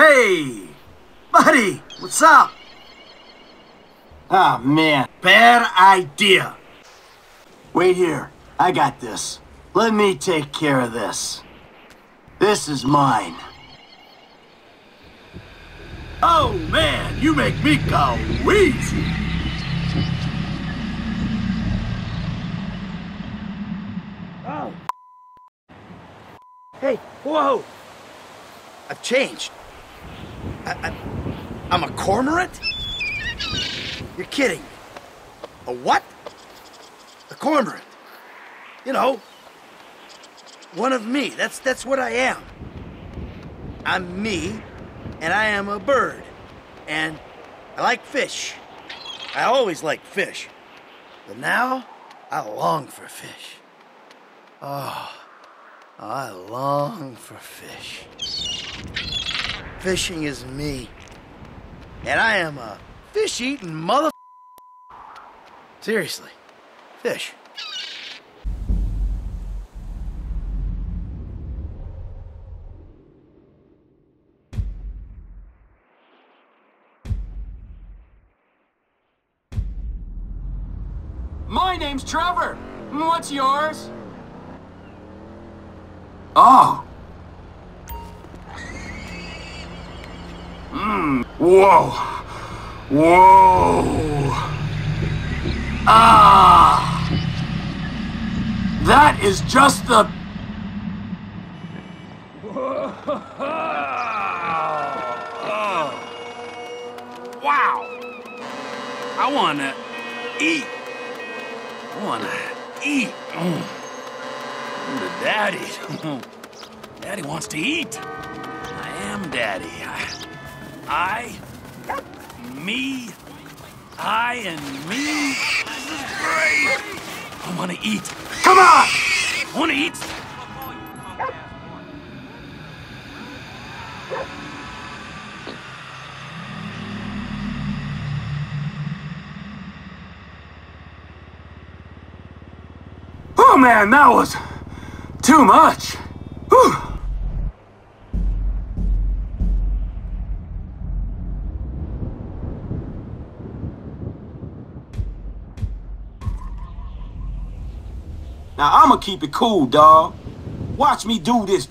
Hey! Buddy, what's up? Oh, man. Bad idea. Wait here. I got this. Let me take care of this. This is mine. Oh, man, you make me go wheezy. Oh. Hey, whoa! I've changed. I, I'm a cormorant? You're kidding. A what? A cormorant. You know, one of me. That's that's what I am. I'm me, and I am a bird. And I like fish. I always liked fish. But now, I long for fish. Oh, I long for fish. Fishing is me. And I am a fish-eating mother... Seriously. Fish. My name's Trevor. What's yours? Oh. Mmm. Whoa. Whoa. Ah. That is just the... Wow. I wanna eat. I wanna eat. Mm. The daddy. daddy wants to eat. I am daddy. I, I me, I and me. This is great. I wanna eat. Come on! Wanna eat. Oh man, that was too much. Now I'ma keep it cool, dog. Watch me do this.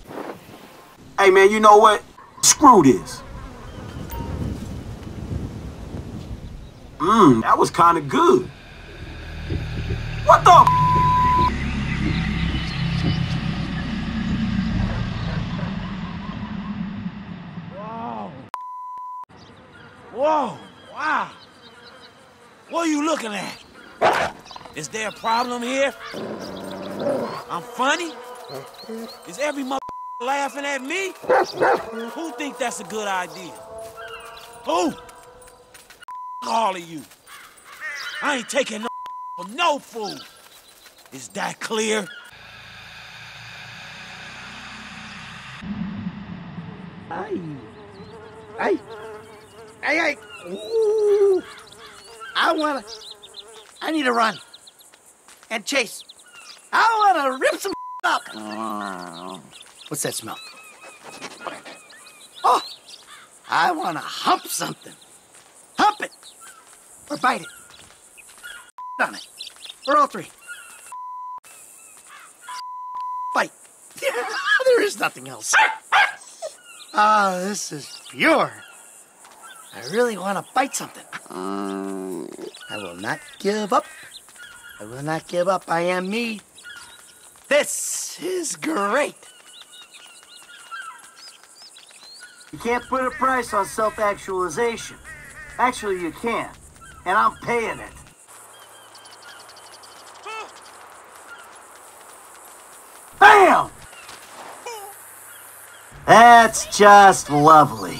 Hey man, you know what? Screw this. Mmm, that was kinda good. What the Wow. Whoa, wow. What are you looking at? Is there a problem here? I'm funny? Is every mother laughing at me? Who think that's a good idea? Who? All of you. I ain't taking no for no food. Is that clear? Ay. Ay. Ay, ay. Ooh. I wanna. I need to run. And chase. I wanna rip some up. What's that smell? Oh! I wanna hump something. Hump it! Or bite it. on it. Or all three. Bite. there is nothing else. Ah, this is pure. I really want to bite something. I will not give up. I will not give up. I am me. This is great. You can't put a price on self-actualization. Actually, you can. And I'm paying it. Bam! That's just lovely.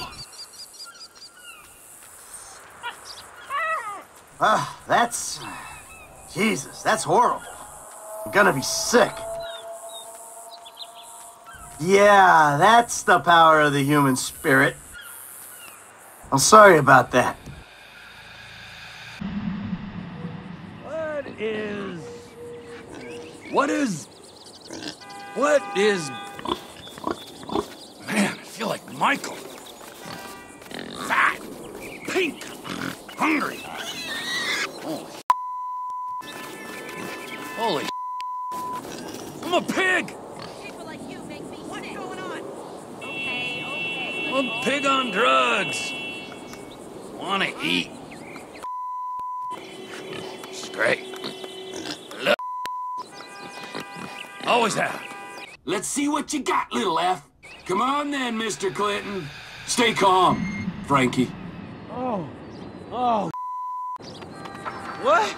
Ah, that's... Jesus, that's horrible. I'm gonna be sick. Yeah, that's the power of the human spirit. I'm sorry about that. What is... What is... What is... Man, I feel like Michael. Fat. pink. Hungry. Holy. Holy. I'm a pig. People like you make me What's going on? Okay, okay. I'm pig on drugs. Wanna eat. Straight. Look. Always have. Let's see what you got, little F. Come on then, Mr. Clinton. Stay calm, Frankie. Oh, oh. What?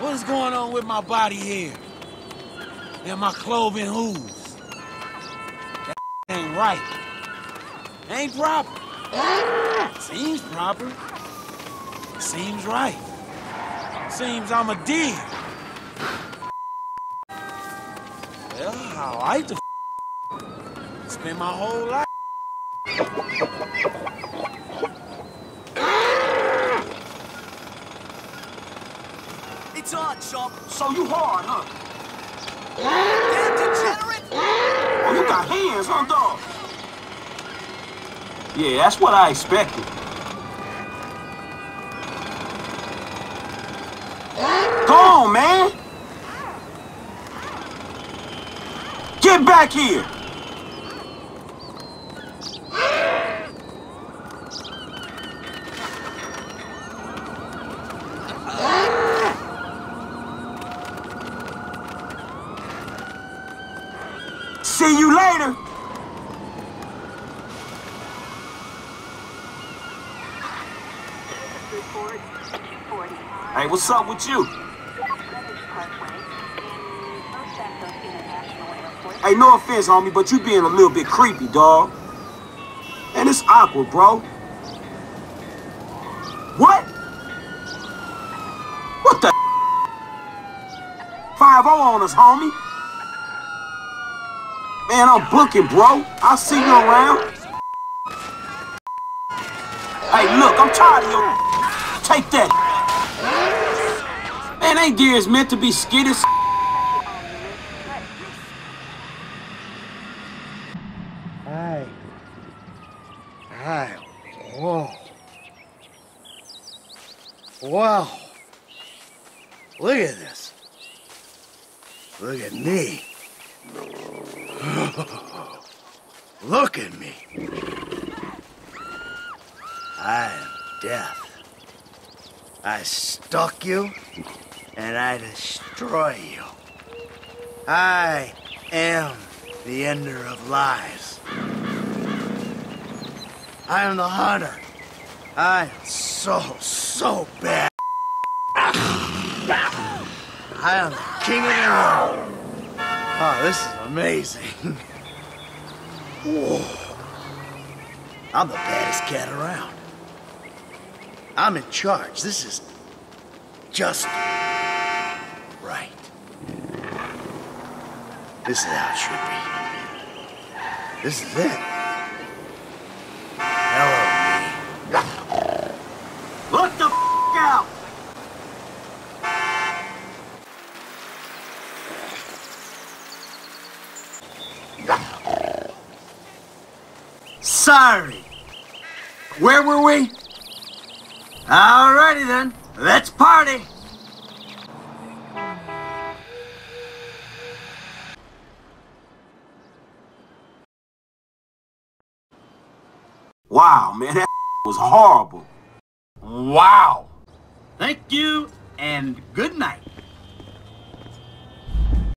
What is going on with my body here? And my clothing hooves? That ain't right. Ain't proper. Seems proper. Seems right. Seems I'm a deer. Well, I like to spend my whole life. It's on, Chump. So you hard, huh? Damn degenerate! Oh, you got hands, huh, dog? Yeah, that's what I expected. Go on, man! Get back here! See you later! Hey, what's up with you? Parkway. Hey, no offense, homie, but you being a little bit creepy, dog. And it's awkward, bro. What? What the? 5 on us, homie. Man, I'm booking, bro. I'll see you around. Hey, look, I'm tired of you. Take that. Man, ain't deers meant to be skittish. Hey. Hey. Whoa. Wow. Look at this. Look at me. Look at me. I am death. I stalk you and I destroy you. I am the ender of lives. I am the hunter. I am so, so bad. I am the king of the road. Oh, this is amazing. Whoa. I'm the baddest cat around. I'm in charge. This is just This is how it should be. This is it. Hello, me. Look the out! Sorry. Where were we? Alrighty then. Let's party. Wow, man, that was horrible. Wow. Thank you and good night.